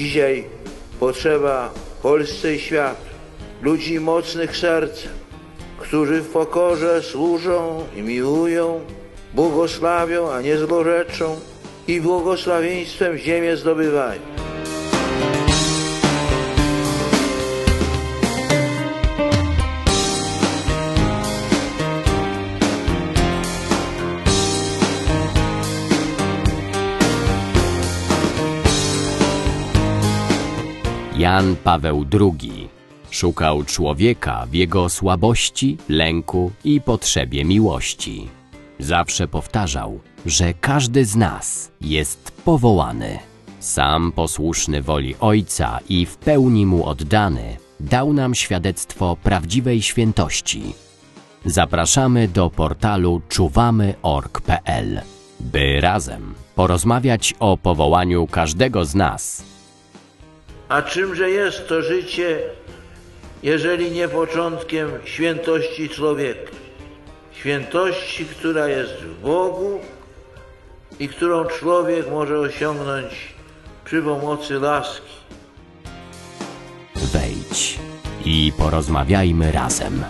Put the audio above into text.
Dzisiaj potrzeba Polsce i światu ludzi mocnych sercem, którzy w pokorze służą i miłują, błogosławią, a nie złorzeczą i błogosławieństwem ziemię zdobywają. Jan Paweł II szukał człowieka w jego słabości, lęku i potrzebie miłości. Zawsze powtarzał, że każdy z nas jest powołany. Sam posłuszny woli Ojca i w pełni mu oddany, dał nam świadectwo prawdziwej świętości. Zapraszamy do portalu czuwamy.org.pl, by razem porozmawiać o powołaniu każdego z nas A czymże jest to życie, jeżeli nie początkiem świętości człowieka? Świętości, która jest w Bogu i którą człowiek może osiągnąć przy pomocy laski. Wejdź i porozmawiajmy razem.